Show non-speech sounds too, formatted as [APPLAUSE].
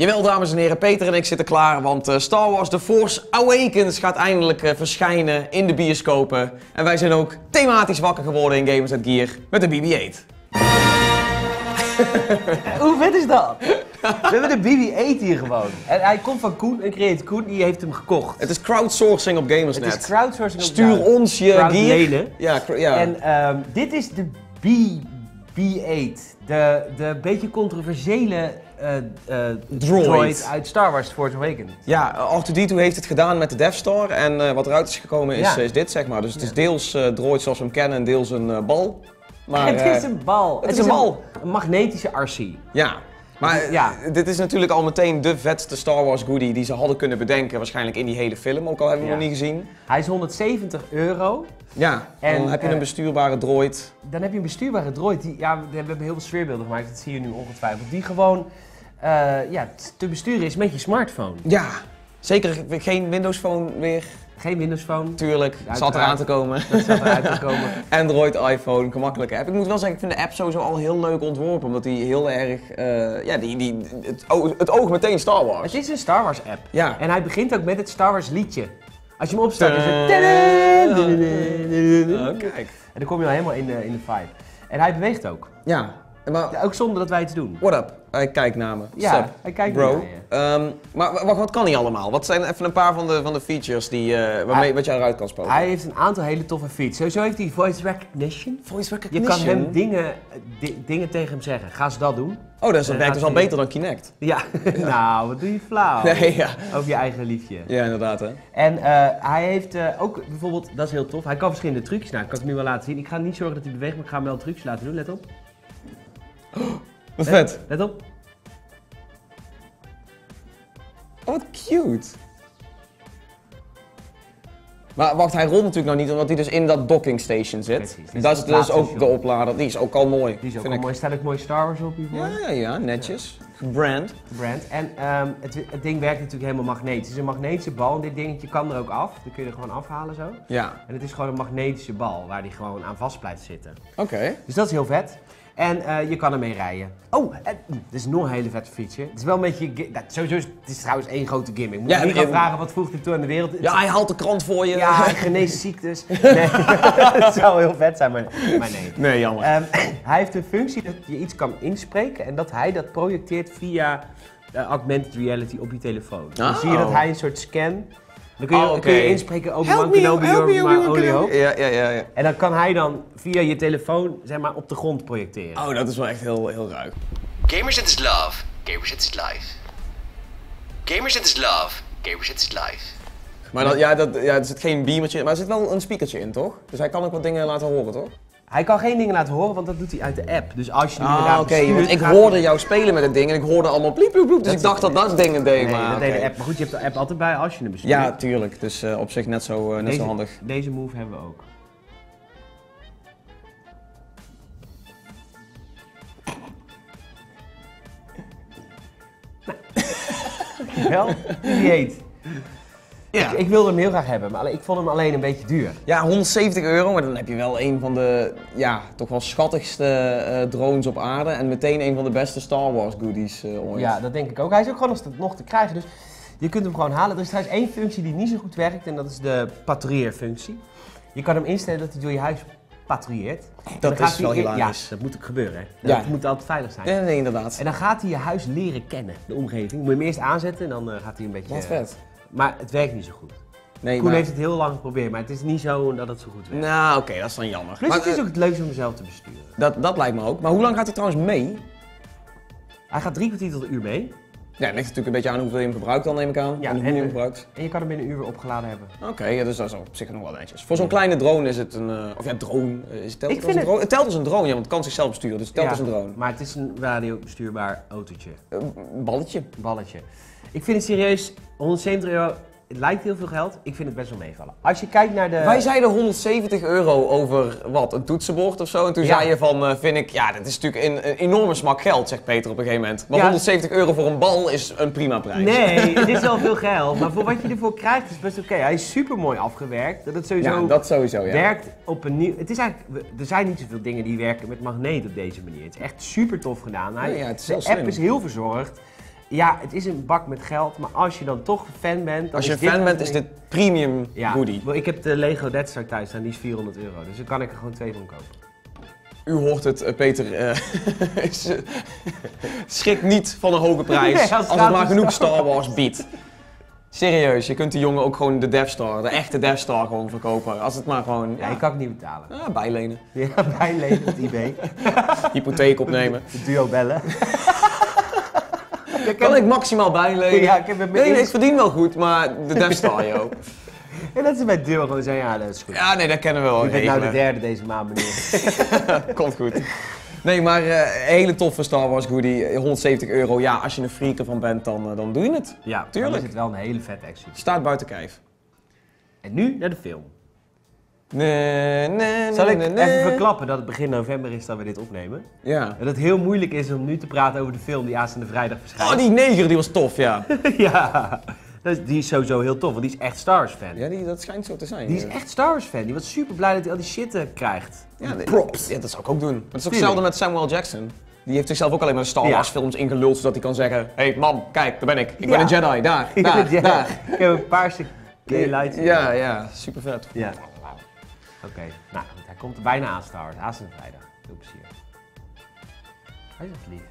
Jawel, dames en heren, Peter en ik zitten klaar, want eh, Star Wars The Force Awakens gaat eindelijk eh, verschijnen in de bioscopen. En wij zijn ook thematisch wakker geworden in Gamers at Gear met de BB-8. [LAUGHS] Hoe vet is dat? We hebben de BB-8 hier gewoon. En hij komt van Koen en Create Koen, die heeft hem gekocht. Het is crowdsourcing op Gamersnet. Het is crowdsourcing op Stuur nou, ons je gear. lenen. Ja, ja. En ehm, dit is de BB-8. De, de beetje controversiële eh, eh, Droid. uit Star Wars Force Awakens. Ja, R2-D2 heeft het gedaan met de Death Star en eh, wat eruit is gekomen is, Ja. is dit, zeg maar. Dus het is deels droid zoals we hem kennen en deels een bal. Maar, het is een bal. het is een bal. Een magnetische RC. Ja. Maar Ja. eh, dit is natuurlijk al meteen de vetste Star Wars goodie die ze hadden kunnen bedenken, waarschijnlijk in die hele film, ook al hebben we hem nog niet gezien. Hij is 170 euro. Ja, En, dan heb je eh, een bestuurbare droid. Dan heb je een bestuurbare droid. Die, ja, we hebben heel veel sfeerbeelden gemaakt, dat zie je nu ongetwijfeld. Die gewoon eh, ja, te besturen is met je smartphone. Ja, zeker geen Windows Phone weer, Geen Windows Phone. tuurlijk, Uiteraard. zat eraan te komen. Dat staat eruit te komen. Android, iPhone, gemakkelijke app. Ik moet wel zeggen, ik vind de app sowieso al heel leuk ontworpen, omdat die heel erg, eh, ja, die, die, het, oog, het oog meteen Star Wars. Het is een Star Wars app. Ja. En hij begint ook met het Star Wars liedje. Als je hem opstart is het... Oh, kijk. En dan kom je al helemaal in de, in de vibe. En hij beweegt ook. Ja, maar Ja, ook zonder dat wij iets doen. what up? Hij kijkt naar me. Ja, Sup, hij kijkt bro. naar je. Ehm, maar wat kan hij allemaal? Wat zijn even een paar van de, van de features die, eh, waarmee, Hij- wat je eruit kan spoken? Hij heeft een aantal hele toffe features. Sowieso heeft hij voice recognition. Voice Je recognition. kan hem dingen, eh, di- dingen tegen hem zeggen. Ga ze dat doen. Oh, dat, is, dat Dan werkt dus al beter dan Kinect. Ja, [LAUGHS] [LAUGHS] nou, wat doe je flauw. Nee, ja. Over je eigen liefje. Ja, inderdaad hè. En eh, hij heeft eh, ook bijvoorbeeld, dat is heel tof, hij kan verschillende trucjes. Nou, dat kan ik nu wel laten zien. Ik ga niet zorgen dat hij beweegt, maar ik ga hem wel trucjes laten doen. Let op. Wat vet. Let op. Oh, wat cute. Maar wacht, hij rolt natuurlijk nog niet, omdat hij dus in dat docking station zit. Precies, dat is dus ook shot. de oplader. Die is ook al mooi. Die is ook wel ik. mooi. Staat ook mooi Star Wars op hiervoor. Ja, ja, ja, netjes. Brand. Brand. En ehm, het, het ding werkt natuurlijk helemaal magnetisch. Het is een magnetische bal en dit dingetje kan er ook af. Dan kun je er gewoon afhalen zo. Ja, En het is gewoon een magnetische bal waar die gewoon aan vast blijft zitten. oké. Dus dat is heel vet. En eh, je kan ermee rijden. Oh, en, dit is nog een hele vette feature. Het is wel een beetje... Dat, sowieso is het is trouwens één grote gimmick. Moet Ja, je niet gaan vragen wat voegt hij toe aan de wereld. Ja, hij haalt de krant voor je. ja hij geneest [LAUGHS] ziektes. Nee, [LAUGHS] dat zou heel vet zijn, maar, maar nee. Nee, jammer. Ehm, [CLEARS THROAT] hij heeft een functie dat je iets kan inspreken en dat hij dat projecteert via eh, augmented reality op je telefoon. Dan zie je dat hij een soort scan. Dan kun je, Oh, oké. kun je inspreken Obi-Wan Help me, Kenobi, Obi-Wan hope. Ja, ja, ja, ja. En dan kan hij dan via je telefoon zeg maar, op de grond projecteren. Oh, dat is wel echt heel, heel ruik. Gamerset is love. Gamerset is life. Gamerset is love. Gamerset is life. Maar dat, ja, dat, ja, er zit geen beamertje, maar er zit wel een speakertje in, toch? Dus hij kan ook wat dingen laten horen, toch? Hij kan geen dingen laten horen, want dat doet hij uit de app. Dus als je nu Ah, oké. Want ik hoorde jou spelen met het ding en ik hoorde allemaal bliep, bliep, bliep. Dus Dat ik dacht dat dat dingen deed, Nee, maar dat deed de app. Maar goed, je hebt de app altijd bij als je hem bestuurt. Ja, tuurlijk. Dus eh, op zich net zo, eh, net deze, zo handig. Deze move hebben we ook. [LAUGHS] [LAUGHS] Wel, die heet. Ja. Ik, ik wilde hem heel graag hebben, maar ik vond hem alleen een beetje duur. Ja, 170 euro, maar dan heb je wel een van de, ja, toch wel schattigste eh, drones op aarde. En meteen een van de beste Star Wars goodies eh, ooit. Ja, dat denk ik ook. Hij is ook gewoon nog te- nog te krijgen, dus je kunt hem gewoon halen. Er is trouwens één functie die niet zo goed werkt en dat is de patrouilleerfunctie. Je kan hem instellen dat hij door je huis patrouilleert. Dat is wel hilarisch. Ja, dat moet ook gebeuren. Hè. Ja. Dat moet altijd veilig zijn. Nee, nee, inderdaad. En dan gaat hij je huis leren kennen, de omgeving. Moet je hem eerst aanzetten en dan eh, gaat hij een beetje... Wat vet. Maar het werkt niet zo goed. Nee, Koen maar... heeft het heel lang geprobeerd, maar het is niet zo dat het zo goed werkt. Nou, oké, dat is dan jammer. Plus Maar, het is eh, ook het leukste om mezelf te besturen. dat, dat lijkt me ook. Maar hoe lang gaat hij trouwens mee? Hij gaat drie kwartier tot een uur mee. Ja, het ligt natuurlijk een beetje aan hoeveel je hem gebruikt dan, neem ik aan. Ja, en hoe je hem gebruikt. En je kan hem binnen een uur weer opgeladen hebben. Oké, ja, dus dat is op zich nog wel netjes. Voor zo'n kleine drone is het een... eh, of ja, drone. eh, Is het, telt Ik als vind een drone? Het telt als een drone, ja, want het kan zichzelf besturen. Dus het telt Ja, als een drone. Maar het is een radiobestuurbaar autootje. Eh, balletje. balletje. Ik vind het serieus, 170 euro, het lijkt heel veel geld. Ik vind het best wel meevallen. Als je kijkt naar de... Wij zeiden 170 euro over wat, een toetsenbord of zo. En toen Ja. zei je van, eh, vind ik, ja, dat is natuurlijk een, een enorme smak geld, zegt Peter op een gegeven moment. Maar Ja. 170 euro voor een bal is een prima prijs. Nee, [LAUGHS] het is wel veel geld. Maar voor wat je ervoor krijgt is best oké. Hij is super mooi afgewerkt. Dat het sowieso Ja, dat sowieso, ja. werkt op een nieuw... Het is eigenlijk... Er zijn niet zoveel dingen die werken met magneet op deze manier. Het is echt super tof gedaan. Hij, Nee, ja, het is de app slim. is heel verzorgd. Ja, het is een bak met geld, maar als je dan toch fan bent... Dan Als je een fan bent, is dit premium Ja, goodie. ik heb de Lego Death Star thuis staan, die is 400 euro. Dus dan kan ik er gewoon twee van kopen. U hoort het, eh, Peter. [LAUGHS] schrik niet van een hoge prijs Nee, als als, het maar genoeg Star Wars biedt. Serieus, je kunt die jongen ook gewoon de Death Star, de echte Death Star gewoon verkopen. Als het maar gewoon, Ja, ja, je kan het niet betalen. ja, bijlenen. [LAUGHS] Ja, bijlenen op eBay. [LAUGHS] Hypotheek opnemen. De duo bellen. Kan ik maximaal bijlenen? Ja, ik heb het Nee, nee, ik verdien wel goed, maar de Death Star, joh. En dat ze bij duo gewoon zeggen, ja, dat is goed. Ja, nee, dat kennen we wel. ik ben nou de derde deze maand, meneer. [LAUGHS] Komt goed. Nee, maar een hele toffe Star Wars goodie. eh, 170 euro. Ja, als je een freak ervan bent, dan, eh, dan doe je het. Ja, Tuurlijk. Dan is het wel een hele vette action. Staat buiten kijf. En nu naar de film. Nee, nee, Zal ik even verklappen dat het begin november is dat we dit opnemen? Ja. En dat het heel moeilijk is om nu te praten over de film die aanstaande vrijdag verschijnt. Oh, die neger, die was tof, ja. [LAUGHS] ja, dat is, die is sowieso heel tof, want die is echt Star Wars fan. Ja, die, dat schijnt zo te zijn. Die is ja. echt Star Wars fan. Die was super blij dat hij al die shit eh, krijgt. Ja, props. Ja, dat zou ik ook doen. Maar het is ook Tuurlijk. hetzelfde met Samuel Jackson. Die heeft zichzelf ook alleen maar de Star Ja. Wars films ingeluld, zodat hij kan zeggen... Hé, hey, mam, kijk, daar ben ik. Ik ben een Jedi, daar, [LAUGHS] daar, Ja, daar. Ik heb een paarse gay lights. Ja, ja, super vet. Ja. Oké, nou hij komt er bijna aan Star Wars. Aanstaande vrijdag. Veel plezier. Hij is lief.